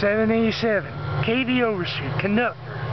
787, Katie Overstreet, conductor.